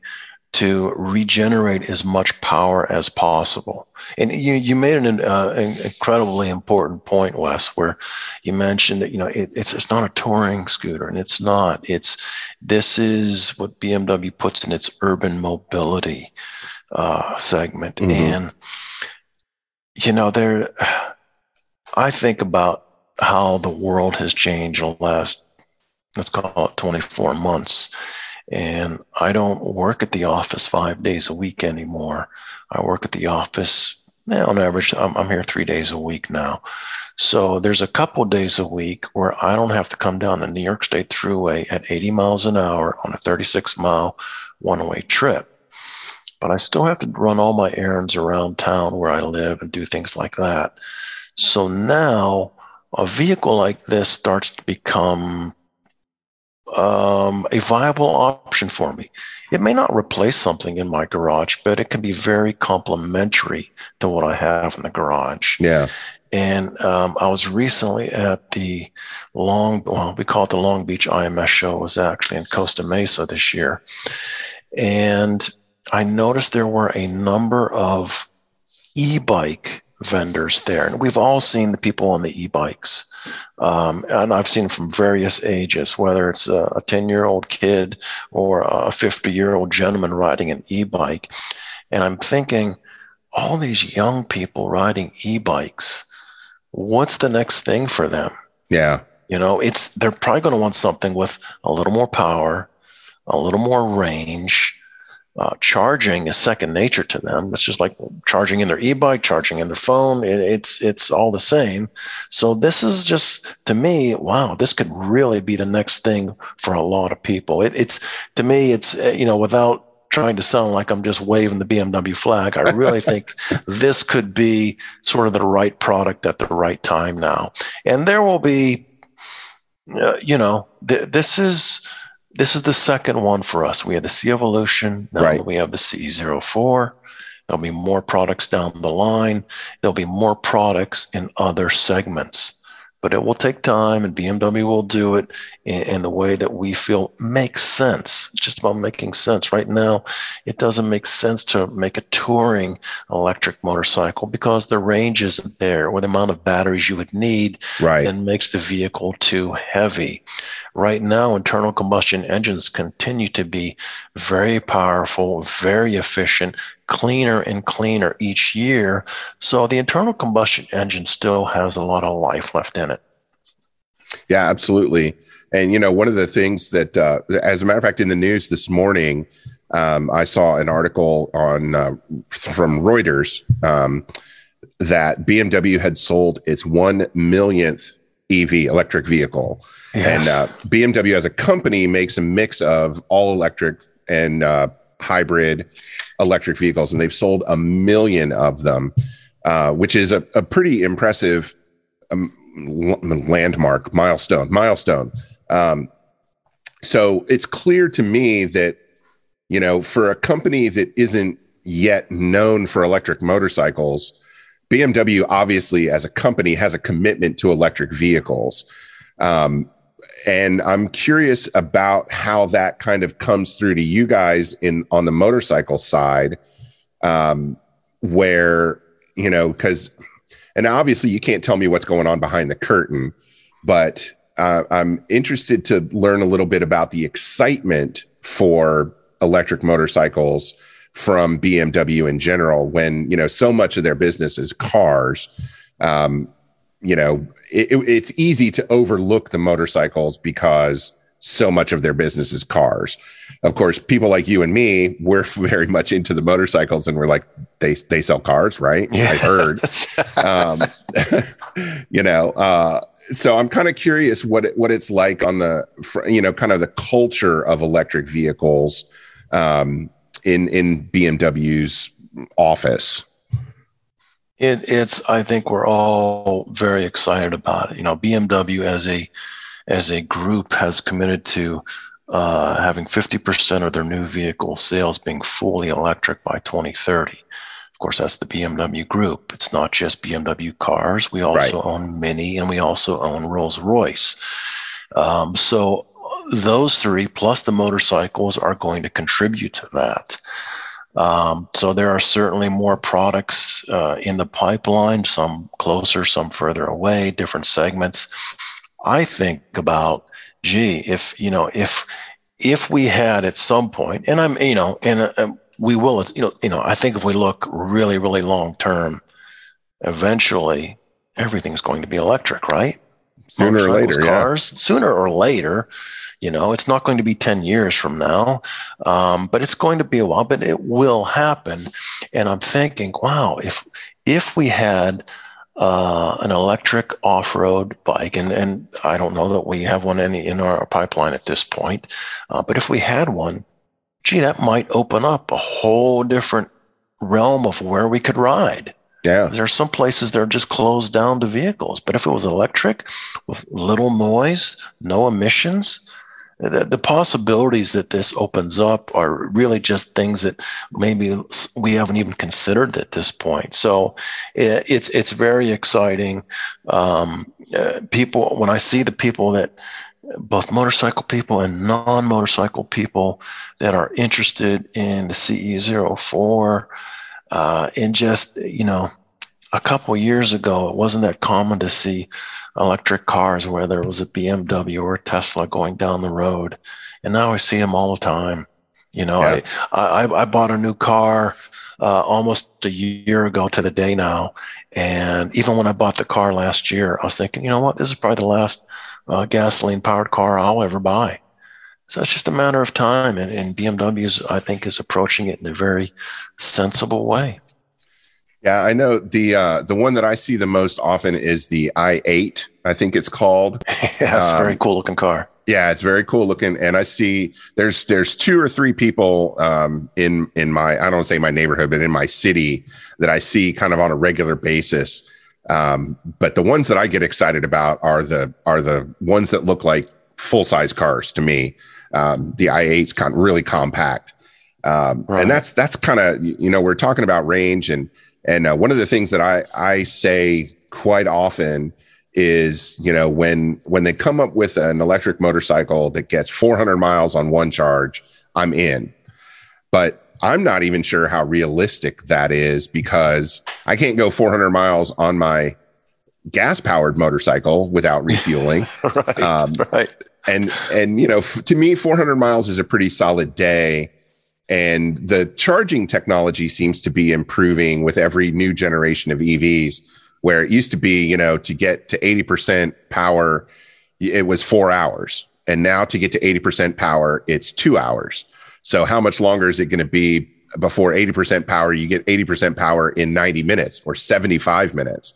to regenerate as much power as possible. And you, you made an, uh, an incredibly important point, Wes, where you mentioned that you know it, it's it's not a touring scooter, and it's not. It's this is what BMW puts in its urban mobility uh, segment, mm-hmm. and you know there. I think about how the world has changed in the last let's call it 24 months and I don't work at the office five days a week anymore. I work at the office eh, on average. I'm, I'm here three days a week now. So there's a couple days a week where I don't have to come down the New York State Thruway at 80 miles an hour on a 36 mile one way trip. But I still have to run all my errands around town where I live and do things like that. So now a vehicle like this starts to become um, a viable option for me. It may not replace something in my garage, but it can be very complementary to what I have in the garage. Yeah. And um, I was recently at the Long, well, we call it the Long Beach IMS show. It was actually in Costa Mesa this year. And I noticed there were a number of e bike vendors there. And we've all seen the people on the e bikes. Um, and I've seen from various ages, whether it's a 10 year old kid or a 50 year old gentleman riding an e bike. And I'm thinking, all these young people riding e bikes, what's the next thing for them? Yeah. You know, it's they're probably going to want something with a little more power, a little more range, uh, charging is second nature to them. It's just like charging in their e-bike, charging in their phone. It, it's it's all the same. So this is just to me, wow, this could really be the next thing for a lot of people. It, it's to me, it's uh, you know, without trying to sound like I'm just waving the BMW flag, I really think this could be sort of the right product at the right time now. And there will be, uh, you know, th- this is this is the second one for us. We had the C Evolution. Now right. we have the C04. There'll be more products down the line. There'll be more products in other segments but it will take time and BMW will do it in, in, the way that we feel makes sense. It's just about making sense. Right now, it doesn't make sense to make a touring electric motorcycle because the range isn't there or the amount of batteries you would need right. and makes the vehicle too heavy. Right now, internal combustion engines continue to be very powerful, very efficient, cleaner and cleaner each year. So the internal combustion engine still has a lot of life left in it. Yeah, absolutely. And you know, one of the things that, uh, as a matter of fact, in the news this morning, um, I saw an article on uh, from Reuters um, that BMW had sold its one millionth EV electric vehicle, yes. and uh, BMW as a company makes a mix of all electric and uh, hybrid electric vehicles, and they've sold a million of them, uh, which is a, a pretty impressive um, landmark milestone. Milestone. Um, so it's clear to me that you know, for a company that isn't yet known for electric motorcycles, BMW obviously, as a company, has a commitment to electric vehicles. Um, and I'm curious about how that kind of comes through to you guys in on the motorcycle side, um, where you know because, and obviously you can't tell me what's going on behind the curtain, but uh, I'm interested to learn a little bit about the excitement for electric motorcycles from BMW in general when you know so much of their business is cars. Um, you know, it, it's easy to overlook the motorcycles because so much of their business is cars. Of course, people like you and me, we're very much into the motorcycles, and we're like, they they sell cars, right? Yeah. I heard. um, you know, uh, so I'm kind of curious what it, what it's like on the you know kind of the culture of electric vehicles um, in in BMW's office. It, it's. I think we're all very excited about it. You know, BMW as a as a group has committed to uh, having 50% of their new vehicle sales being fully electric by 2030. Of course, that's the BMW group. It's not just BMW cars. We also right. own Mini and we also own Rolls Royce. Um, so those three plus the motorcycles are going to contribute to that. Um, so there are certainly more products uh, in the pipeline, some closer, some further away, different segments. I think about, gee, if you know, if if we had at some point, and I'm, you know, and uh, we will, you know, you know, I think if we look really, really long term, eventually everything's going to be electric, right? Sooner or later, cars, yeah. Sooner or later, you know, it's not going to be 10 years from now, um, but it's going to be a while, but it will happen. And I'm thinking, wow, if, if we had uh, an electric off-road bike, and, and I don't know that we have one any in our pipeline at this point, uh, but if we had one, gee, that might open up a whole different realm of where we could ride. Yeah. There are some places that are just closed down to vehicles, but if it was electric with little noise, no emissions, the, the possibilities that this opens up are really just things that maybe we haven't even considered at this point. So it, it's it's very exciting. Um, uh, people, when I see the people that both motorcycle people and non-motorcycle people that are interested in the CE04, uh, and just you know, a couple years ago, it wasn't that common to see electric cars, whether it was a BMW or a Tesla going down the road. And now I see them all the time. You know, yeah. I, I, I bought a new car uh, almost a year ago to the day now. And even when I bought the car last year, I was thinking, you know what, this is probably the last uh, gasoline powered car I'll ever buy. So it's just a matter of time. And, and BMW, I think, is approaching it in a very sensible way. Yeah, I know the uh, the one that I see the most often is the i8. I think it's called. yeah, it's um, a very cool looking car. Yeah, it's very cool looking, and I see there's there's two or three people um, in in my I don't say my neighborhood, but in my city that I see kind of on a regular basis. Um, but the ones that I get excited about are the are the ones that look like full size cars to me. Um, the i8's kind of really compact, um, right. and that's that's kind of you know we're talking about range and and uh, one of the things that I, I say quite often is, you know, when, when they come up with an electric motorcycle that gets 400 miles on one charge, I'm in. But I'm not even sure how realistic that is because I can't go 400 miles on my gas powered motorcycle without refueling. right, um, right. And, and, you know, f- to me, 400 miles is a pretty solid day and the charging technology seems to be improving with every new generation of EVs, where it used to be, you know, to get to 80% power, it was four hours. And now to get to 80% power, it's two hours. So how much longer is it going to be before 80% power? You get 80% power in 90 minutes or 75 minutes.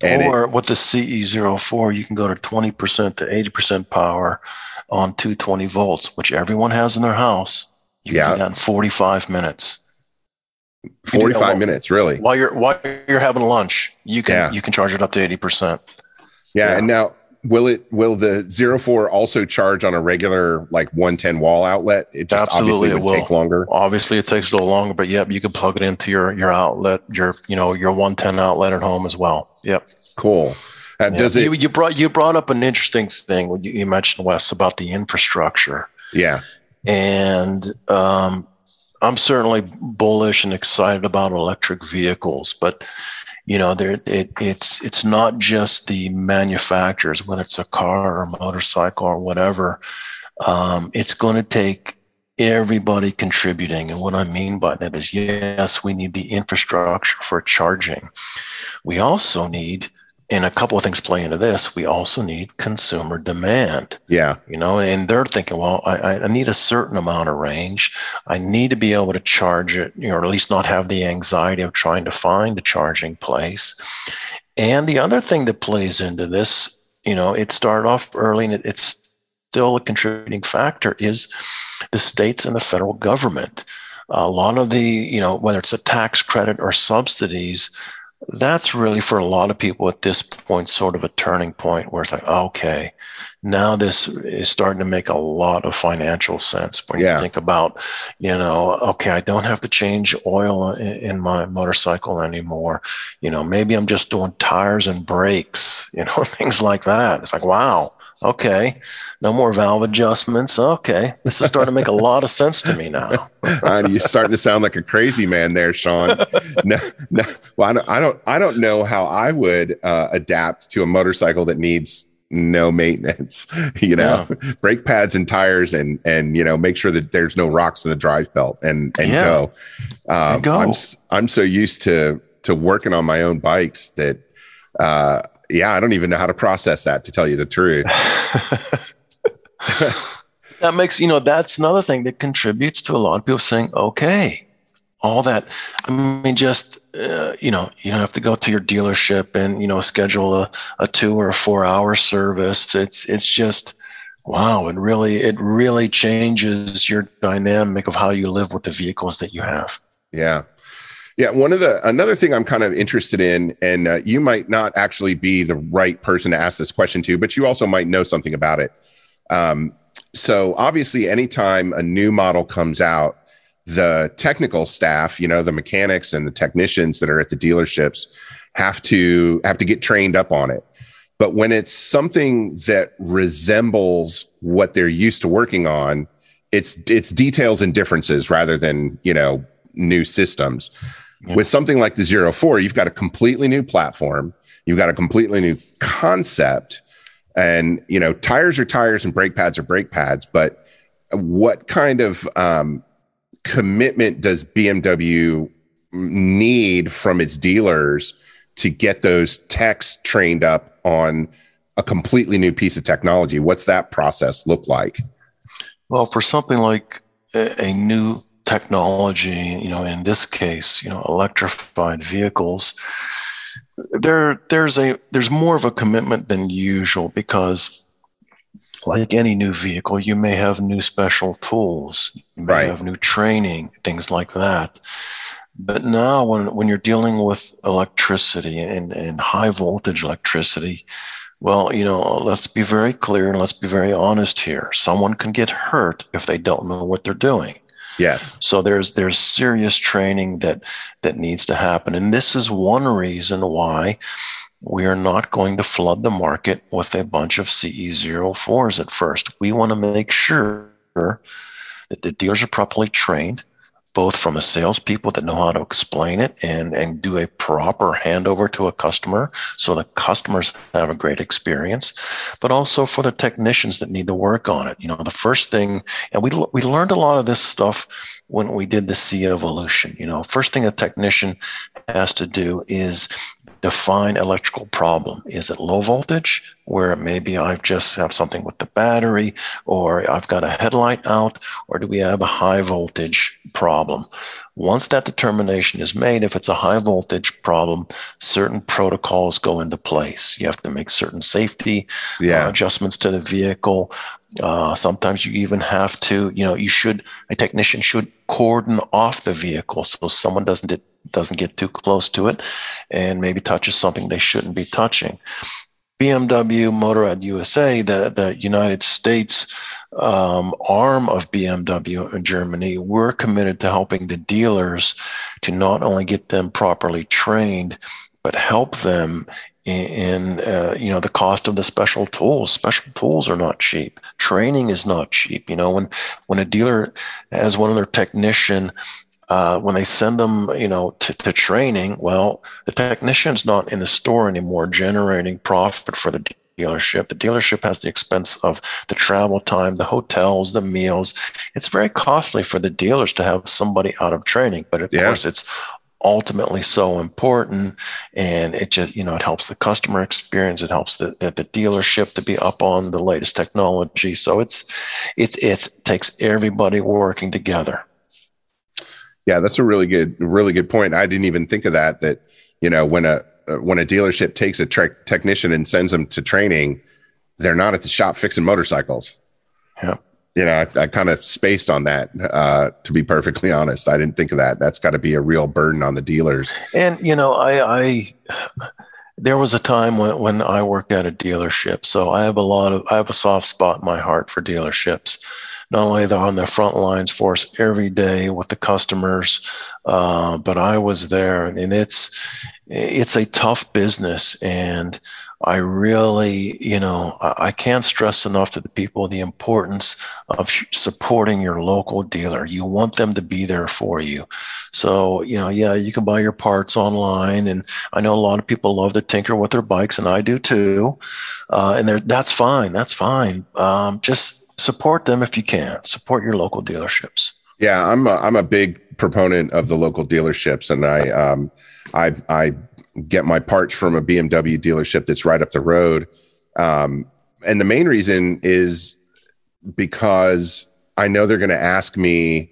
And or it, with the CE04, you can go to 20% to 80% power on 220 volts, which everyone has in their house you yeah. can 45 minutes. 45 while, minutes, really. While you're while you're having lunch, you can yeah. you can charge it up to 80%. Yeah, yeah, and now will it will the 04 also charge on a regular like 110 wall outlet? It just Absolutely, obviously would it will. take longer. Obviously it takes a little longer, but yep, you can plug it into your your outlet, your you know, your 110 outlet at home as well. Yep. Cool. Uh, does it you, you, brought you brought up an interesting thing when you, you mentioned Wes about the infrastructure. Yeah. And um, I'm certainly bullish and excited about electric vehicles, but you know, there it, it's it's not just the manufacturers, whether it's a car or motorcycle or whatever. Um, it's going to take everybody contributing. And what I mean by that is, yes, we need the infrastructure for charging. We also need and a couple of things play into this. We also need consumer demand. Yeah. You know, and they're thinking, well, I, I need a certain amount of range. I need to be able to charge it, you know, or at least not have the anxiety of trying to find a charging place. And the other thing that plays into this, you know, it started off early and it, it's still a contributing factor is the states and the federal government. A lot of the, you know, whether it's a tax credit or subsidies, that's really for a lot of people at this point sort of a turning point where it's like okay now this is starting to make a lot of financial sense when yeah. you think about you know okay i don't have to change oil in, in, my motorcycle anymore. You know maybe i'm just doing tires and brakes you know things like that. It's like wow okay. No more valve adjustments. Okay. This is starting to make a lot of sense to me now. You're starting to sound like a crazy man there Shawn. No, no. Well I don't, I don't i don't know how i would uh, adapt to a motorcycle that needs no maintenance you know? Yeah. brake pads and tires and and you know make sure that there's no rocks in the drive belt and and yeah. go. Um go. i'm i'm so used to to working on my own bikes that uh yeah i don't even know how to process that to tell you the truth that makes you know that's another thing that contributes to a lot of people saying okay all that. I mean, just uh, you know, you don't have to go to your dealership and you know schedule a, a two or a four hour service. It's it's just wow. And really it really changes your dynamic of how you live with the vehicles that you have. Yeah. Yeah, one of the another thing I'm kind of interested in, and uh, you might not actually be the right person to ask this question to, but you also might know something about it. Um, so obviously, anytime a new model comes out, the technical staff, you know, the mechanics and the technicians that are at the dealerships have to have to get trained up on it. But when it's something that resembles what they're used to working on, it's it's details and differences rather than, you know, new systems. Yeah. With something like the Zero Four, you've got a completely new platform, you've got a completely new concept, and you know, tires are tires and brake pads are brake pads, but what kind of um, commitment does BMW need from its dealers to get those techs trained up on a completely new piece of technology? What's that process look like? Well, for something like a, a new technology, you know, in this case, you know, electrified vehicles, there there's a there's more of a commitment than usual because like any new vehicle, you may have new special tools, you may right. have new training, things like that. But now, when, when you're dealing with electricity and, and high voltage electricity, well, you know, let's be very clear and let's be very honest here. Someone can get hurt if they don't know what they're doing. Yes. So there's there's serious training that that needs to happen, and this is one reason why we are not going to flood the market with a bunch of CE04s at first. We want to make sure that the dealers are properly trained, both from the salespeople that know how to explain it and, and do a proper handover to a customer so the customers have a great experience, but also for the technicians that need to work on it. You know, the first thing, and we, we learned a lot of this stuff when we did the C evolution. You know, first thing a technician has to do is define electrical problem. Is it low voltage, where maybe I just have something with the battery, or I've got a headlight out, or do we have a high voltage problem? Once that determination is made, if it's a high voltage problem, certain protocols go into place. You have to make certain safety yeah. uh, adjustments to the vehicle. Uh, sometimes you even have to, you know, you should, a technician should cordon off the vehicle so someone doesn't doesn't get too close to it and maybe touches something they shouldn't be touching. BMW Motorrad USA, the, the United States um, arm of BMW in Germany, we're committed to helping the dealers to not only get them properly trained, but help them in, in uh, you know the cost of the special tools. Special tools are not cheap. Training is not cheap. You know when when a dealer has one of their technician uh, when they send them, you know, to, to training, well, the technician's not in the store anymore generating profit for the dealership. The dealership has the expense of the travel time, the hotels, the meals. It's very costly for the dealers to have somebody out of training, but of yeah. course, it's ultimately so important and it just you know it helps the customer experience it helps the, the, the dealership to be up on the latest technology so it's it's it takes everybody working together yeah, that's a really good, really good point. I didn't even think of that. That you know, when a uh, when a dealership takes a tre- technician and sends them to training, they're not at the shop fixing motorcycles. Yeah, you know, I, I kind of spaced on that. Uh, to be perfectly honest, I didn't think of that. That's got to be a real burden on the dealers. And you know, I, I there was a time when, when I worked at a dealership, so I have a lot of I have a soft spot in my heart for dealerships. Not only they're on the front lines for us every day with the customers, uh, but I was there, and it's it's a tough business, and I really, you know, I, can't stress enough to the people the importance of supporting your local dealer. You want them to be there for you. So, you know, yeah, you can buy your parts online, and I know a lot of people love to tinker with their bikes, and I do too. Uh, and that's fine. That's fine. Um, just support them if you can. Support your local dealerships. Yeah, I'm a, I'm a big proponent of the local dealerships, and I um, I I get my parts from a BMW dealership that's right up the road. Um, and the main reason is because I know they're going to ask me.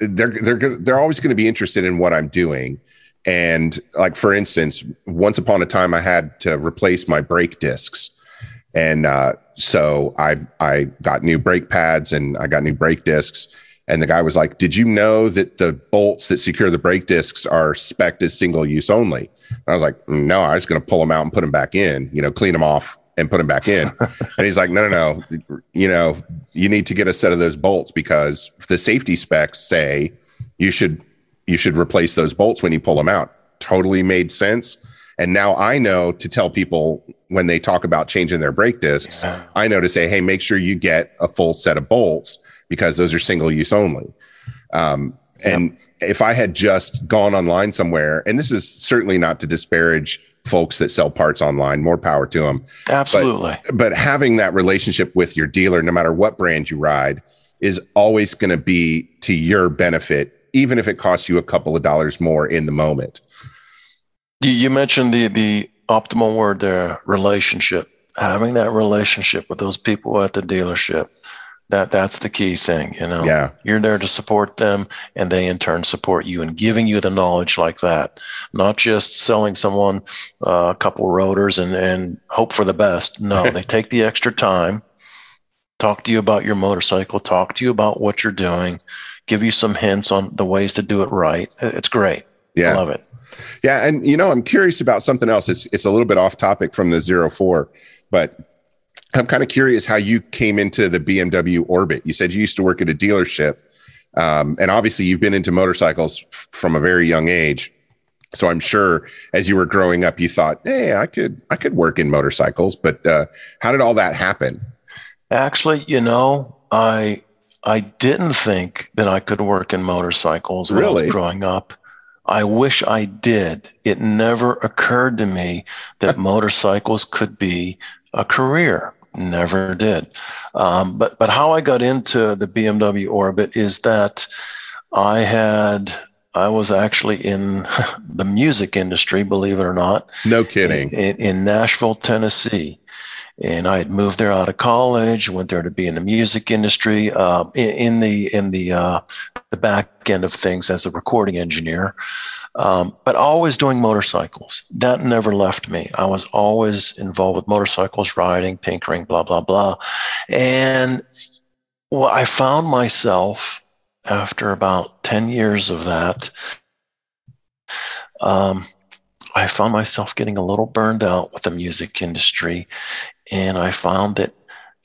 They're they're they're always going to be interested in what I'm doing. And like for instance, once upon a time, I had to replace my brake discs, and uh, so I I got new brake pads and I got new brake discs. And the guy was like, Did you know that the bolts that secure the brake discs are spec as single use only? And I was like, No, I was going to pull them out and put them back in, you know, clean them off and put them back in. and he's like, No, no, no. You know, you need to get a set of those bolts because the safety specs say you should you should replace those bolts when you pull them out. Totally made sense. And now I know to tell people when they talk about changing their brake discs, yeah. I know to say, hey, make sure you get a full set of bolts because those are single use only. Um, and if I had just gone online somewhere, and this is certainly not to disparage folks that sell parts online, more power to them. Absolutely. But, but having that relationship with your dealer, no matter what brand you ride, is always going to be to your benefit, even if it costs you a couple of dollars more in the moment. You mentioned the the optimal word there, relationship. Having that relationship with those people at the dealership that that's the key thing you know? Yeah. You're there to support them and they in turn support you and giving you the knowledge like that. Not just selling someone uh, a couple rotors and and hope for the best. No they take the extra time talk to you about your motorcycle talk to you about what you're doing give you some hints on the ways to do it right. It's great. Yeah. I love it yeah and you know i'm curious about something else it's it's a little bit off topic from the zero four but I'm kind of curious how you came into the BMW orbit. You said you used to work at a dealership, um, and obviously you've been into motorcycles f- from a very young age. So I'm sure as you were growing up, you thought, "Hey, I could I could work in motorcycles." But uh, how did all that happen? Actually, you know, I I didn't think that I could work in motorcycles when really? I was growing up. I wish I did. It never occurred to me that motorcycles could be a career. Never did. Um, but but how I got into the BMW orbit is that I had I was actually in the music industry, believe it or not. No kidding. In, in, Nashville, Tennessee. And I had moved there out of college, went there to be in the music industry, uh, in, the in the uh, the back end of things as a recording engineer um, but always doing motorcycles. That never left me. I was always involved with motorcycles, riding, tinkering, blah, blah, blah. And well, I found myself after about 10 years of that, um, I found myself getting a little burned out with the music industry. And I found that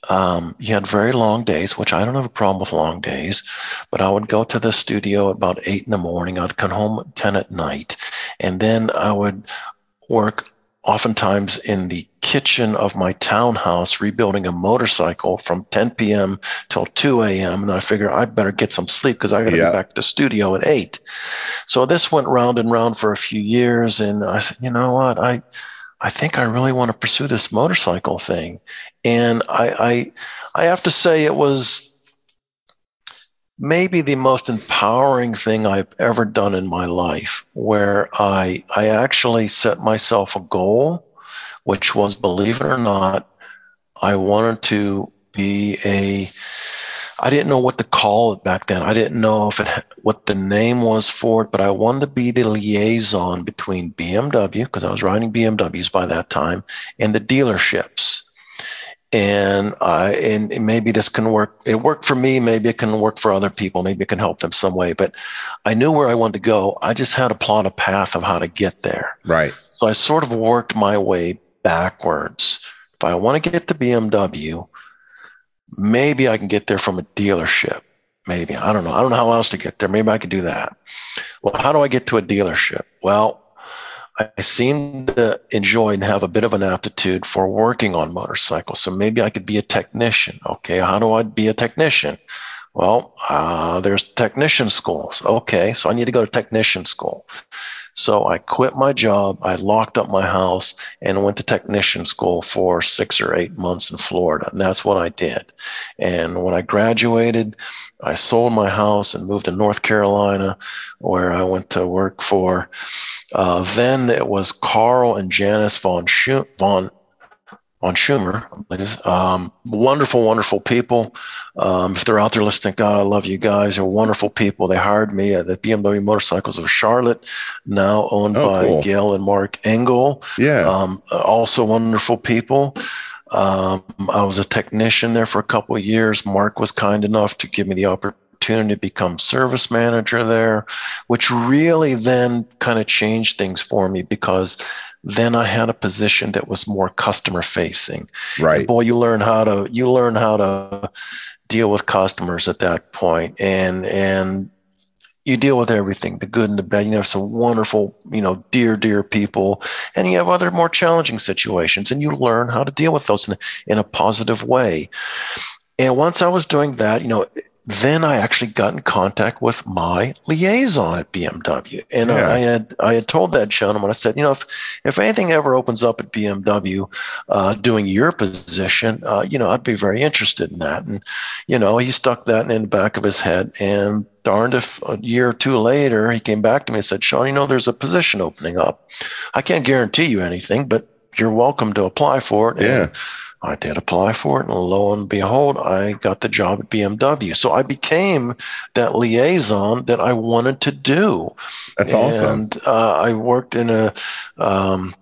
um, you had very long days, which I don't have a problem with long days, but I would go to the studio about eight in the morning. I'd come home at 10 at night. And then I would work oftentimes in the kitchen of my townhouse rebuilding a motorcycle from 10 p.m. till 2 a.m. And I figure I better get some sleep because I got to yeah. be back to studio at 8. So this went round and round for a few years. And I said, you know what? I, I think I really want to pursue this motorcycle thing. And I, I, I have to say it was maybe the most empowering thing I've ever done in my life, where I, I actually set myself a goal, which was, believe it or not, I wanted to be a I didn't know what to call it back then. I didn't know if it what the name was for it, but I wanted to be the liaison between BMW because I was riding BMWs by that time and the dealerships. and I and maybe this can work. It worked for me. Maybe it can work for other people. Maybe it can help them some way. But I knew where I wanted to go. I just had to plot a path of how to get there. Right. So I sort of worked my way backwards. If I want to get the BMW, maybe I can get there from a dealership. Maybe I don't know. I don't know how else to get there. Maybe I could do that. Well, how do I get to a dealership? Well, I seem to enjoy and have a bit of an aptitude for working on motorcycles. So maybe I could be a technician. Okay, how do I be a technician? Well, uh, there's technician schools. Okay, so I need to go to technician school. So I quit my job. I locked up my house and went to technician school for six or eight months in Florida. And that's what I did. And when I graduated, I sold my house and moved to North Carolina, where I went to work for. Uh, then it was Carl and Janice von, Schum- von on Schumer. Um, wonderful, wonderful people. Um, if they're out there listening, God, I love you guys. They're wonderful people. They hired me at the BMW Motorcycles of Charlotte, now owned oh, by cool. Gail and Mark Engel. Yeah. Um, also wonderful people. Um, I was a technician there for a couple of years. Mark was kind enough to give me the opportunity to become service manager there, which really then kind of changed things for me because then I had a position that was more customer facing. Right. And boy, you learn how to you learn how to deal with customers at that point, and and you deal with everything, the good and the bad. You have some wonderful, you know, dear, dear people, and you have other more challenging situations, and you learn how to deal with those in, in a positive way. And once I was doing that, you know, then I actually got in contact with my liaison at BMW, and yeah. I had I had told that gentleman I said, you know, if if anything ever opens up at BMW, uh, doing your position, uh, you know, I'd be very interested in that. And you know, he stuck that in the back of his head, and darned if a year or two later he came back to me and said, Shawn, you know, there's a position opening up. I can't guarantee you anything, but you're welcome to apply for it. Yeah. And, I did apply for it, and lo and behold, I got the job at BMW. So I became that liaison that I wanted to do. That's and, awesome. And uh, I worked in a um,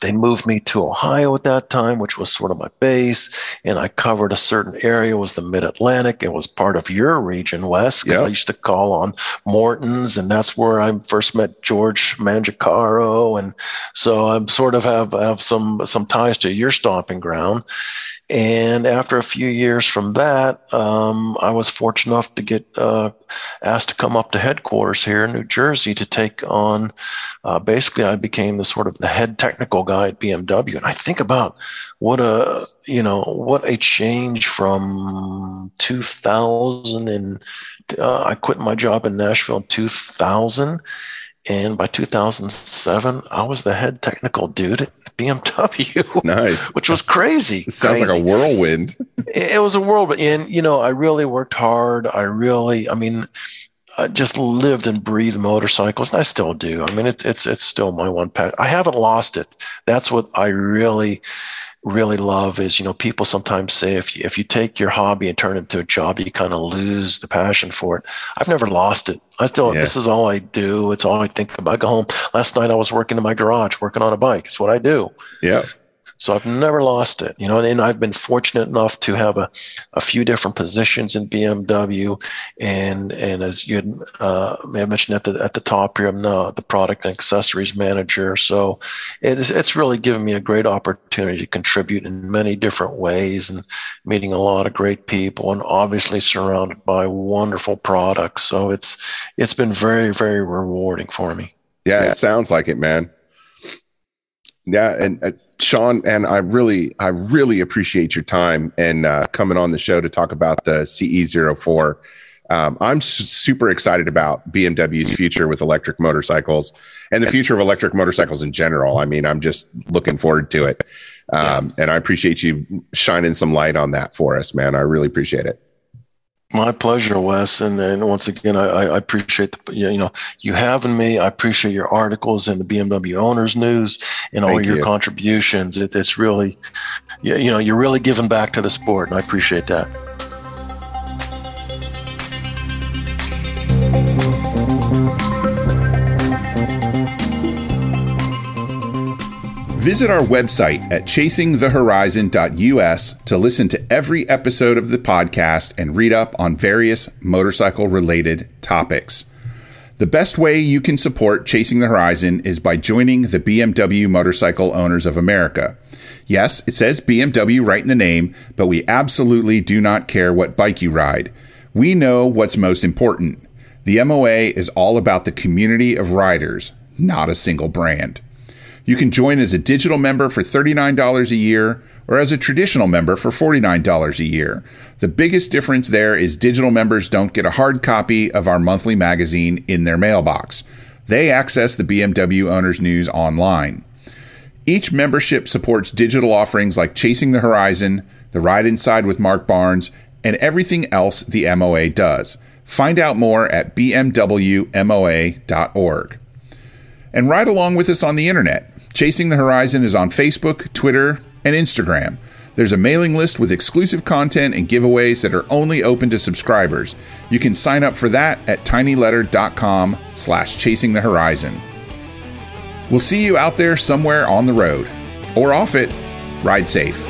they moved me to Ohio at that time, which was sort of my base, and I covered a certain area. It was the Mid Atlantic. It was part of your region, Wes, because yep. I used to call on Morton's, and that's where I first met George Mangiacaro, and so I'm sort of have have some some ties to your stomping ground. And after a few years from that, um, I was fortunate enough to get uh, asked to come up to headquarters here in New Jersey to take on. Uh, basically, I became the sort of the head technical guy at BMW, and I think about what a you know what a change from 2000 and uh, I quit my job in Nashville in 2000 and by 2007, I was the head technical dude at BMW. Nice. which was crazy. It sounds crazy. like a whirlwind. it was a whirlwind. And, you know, I really worked hard. I really, I mean, I just lived and breathed motorcycles, and I still do. I mean, it's it's it's still my one pet. I haven't lost it. That's what I really really love is you know people sometimes say if you, if you take your hobby and turn it into a job you kind of lose the passion for it. I've never lost it. I still yeah. this is all i do. It's all i think about. I go home. Last night i was working in my garage working on a bike. It's what i do. Yeah so I've never lost it, you know, and I've been fortunate enough to have a, a few different positions in BMW. And, and as you uh, may have mentioned at the, at the top here, I'm the, the product and accessories manager. So it's, it's really given me a great opportunity to contribute in many different ways and meeting a lot of great people and obviously surrounded by wonderful products. So it's, it's been very, very rewarding for me. Yeah. it sounds like it, man. Yeah, and uh, Shawn, and I really, I really appreciate your time and uh, coming on the show to talk about the CE04. Um, I'm super excited about BMW's future with electric motorcycles and the future of electric motorcycles in general. I mean, I'm just looking forward to it. Um, yeah. And I appreciate you shining some light on that for us, man. I really appreciate it. My pleasure, Wes. And then once again, I, I appreciate the, you know you having me. I appreciate your articles in the BMW Owners News and all Thank your you. contributions. It, it's really, you, you know, you're really giving back to the sport, and I appreciate that. Visit our website at chasingthehorizon.us to listen to every episode of the podcast and read up on various motorcycle related topics. The best way you can support Chasing the Horizon is by joining the BMW Motorcycle Owners of America. Yes, it says BMW right in the name, but we absolutely do not care what bike you ride. We know what's most important. The MOA is all about the community of riders, not a single brand. You can join as a digital member for $39 a year or as a traditional member for $49 a year. The biggest difference there is digital members don't get a hard copy of our monthly magazine in their mailbox. They access the BMW Owners News online. Each membership supports digital offerings like Chasing the Horizon, The Ride Inside with Mark Barnes, and everything else the MOA does. Find out more at bmwmoa.org. And ride along with us on the internet. Chasing the Horizon is on Facebook, Twitter, and Instagram. There's a mailing list with exclusive content and giveaways that are only open to subscribers. You can sign up for that at tinyletter.com slash chasing the horizon. We'll see you out there somewhere on the road or off it. Ride safe.